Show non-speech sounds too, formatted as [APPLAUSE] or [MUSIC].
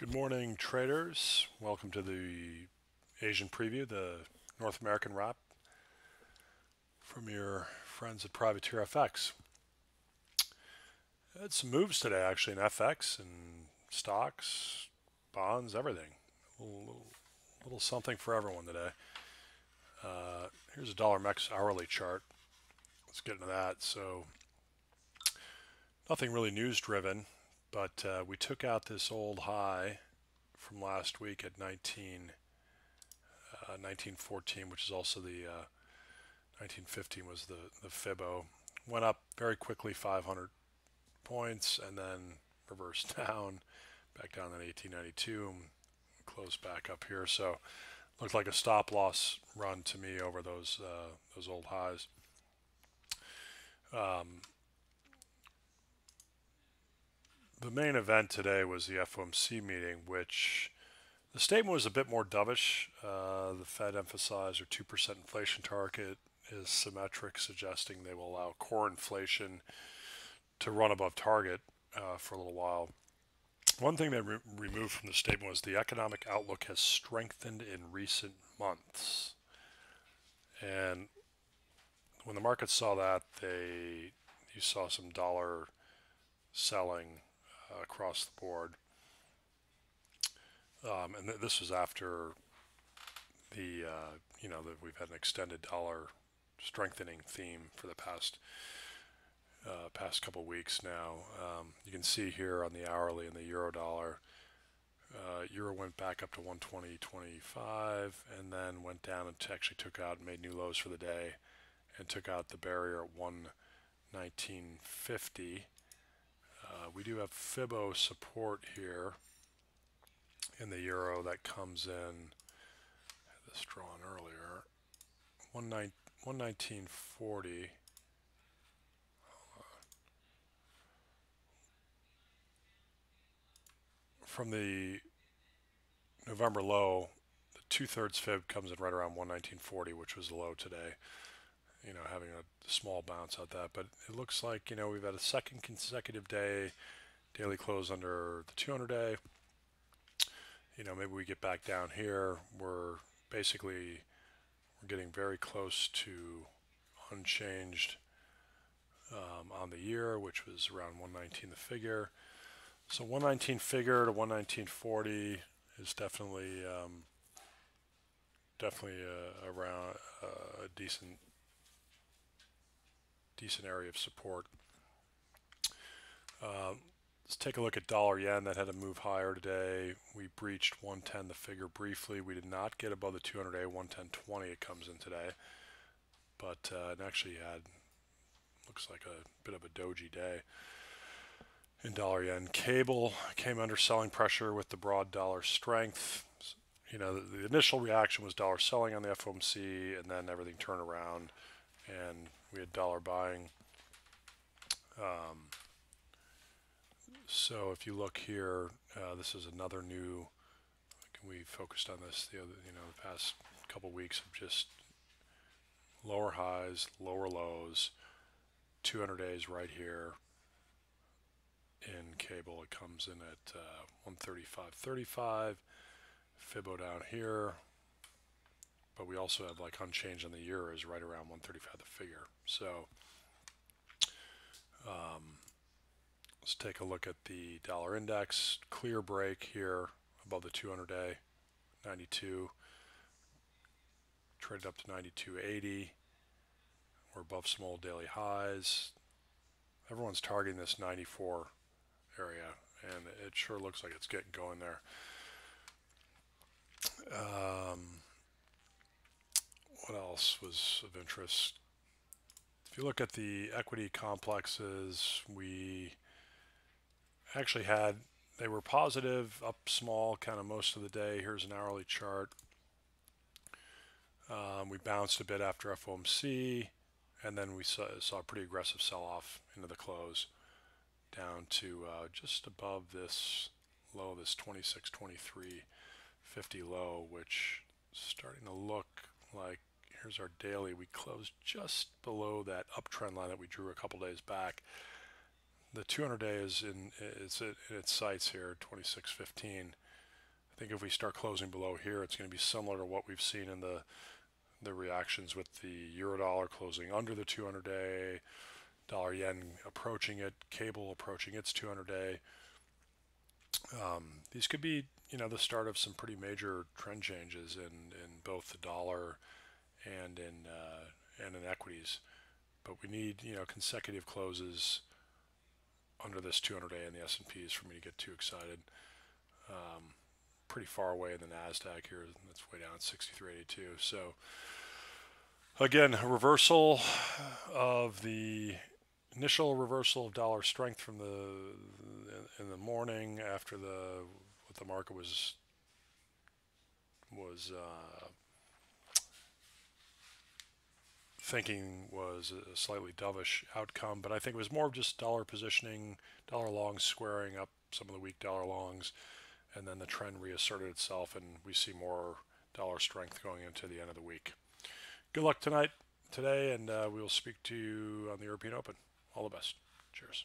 Good morning, traders. Welcome to the Asian preview, the North American wrap from your friends at Privateer FX. Had some moves today, actually, in FX and stocks, bonds, everything. A little, little something for everyone today. Uh, here's a dollar mex hourly chart. Let's get into that. So, nothing really news driven but uh, we took out this old high from last week at 19, uh, 1914, which is also the uh, 1915 was the the Fibo. Went up very quickly, 500 points, and then reversed [LAUGHS] down, back down in 1892, closed back up here. So looked like a stop loss run to me over those uh, those old highs. Um, the main event today was the FOMC meeting, which the statement was a bit more dovish. Uh, the Fed emphasized their 2% inflation target is symmetric, suggesting they will allow core inflation to run above target uh, for a little while. One thing they re removed from the statement was the economic outlook has strengthened in recent months. And when the market saw that, they you saw some dollar selling uh, across the board. Um, and th this was after the, uh, you know, that we've had an extended dollar strengthening theme for the past uh, past couple weeks now. Um, you can see here on the hourly and the euro dollar, uh, euro went back up to 120.25 and then went down and actually took out and made new lows for the day and took out the barrier at 119.50. Uh, we do have Fibo support here in the euro that comes in, had this drawn earlier, 119.40. From the November low, the two-thirds fib comes in right around 119.40, which was the low today you know, having a small bounce out that. But it looks like, you know, we've had a second consecutive day, daily close under the 200 day. You know, maybe we get back down here. We're basically, we're getting very close to unchanged um, on the year, which was around 119 the figure. So 119 figure to 119.40 is definitely um, definitely uh, around uh, a decent decent area of support. Uh, let's take a look at dollar yen that had to move higher today. We breached 110 the figure briefly. We did not get above the 200 A 110.20 it comes in today, but uh, it actually had looks like a bit of a doji day in dollar yen. Cable came under selling pressure with the broad dollar strength. You know, the, the initial reaction was dollar selling on the FOMC, and then everything turned around and we had dollar buying. Um, so if you look here, uh, this is another new. We focused on this the other, you know, the past couple weeks of just lower highs, lower lows. 200 days right here in cable. It comes in at uh, 135.35. Fibo down here, but we also have like unchanged on the euro is right around 135 the figure. So um, let's take a look at the dollar index. Clear break here above the 200 day, 92. Traded up to 92.80. We're above small daily highs. Everyone's targeting this 94 area, and it sure looks like it's getting going there. Um, what else was of interest? If you look at the equity complexes, we actually had, they were positive, up small kind of most of the day. Here's an hourly chart. Um, we bounced a bit after FOMC, and then we saw, saw a pretty aggressive sell-off into the close down to uh, just above this low, this 26, 23, 50 low, which starting to look like Here's our daily. We closed just below that uptrend line that we drew a couple days back. The 200 day is in it's in its sights here, 2615. I think if we start closing below here, it's going to be similar to what we've seen in the the reactions with the euro dollar closing under the 200 day, dollar yen approaching it, cable approaching its 200 day. Um, these could be, you know, the start of some pretty major trend changes in, in both the dollar and in uh, and in equities. But we need, you know, consecutive closes under this 200-day in the S&Ps for me to get too excited. Um, pretty far away in the Nasdaq here. That's way down at 63.82. So again, a reversal of the initial reversal of dollar strength from the in the morning after the what the market was was uh, thinking was a slightly dovish outcome, but I think it was more of just dollar positioning, dollar longs squaring up some of the weak dollar longs, and then the trend reasserted itself, and we see more dollar strength going into the end of the week. Good luck tonight, today, and uh, we will speak to you on the European Open. All the best. Cheers.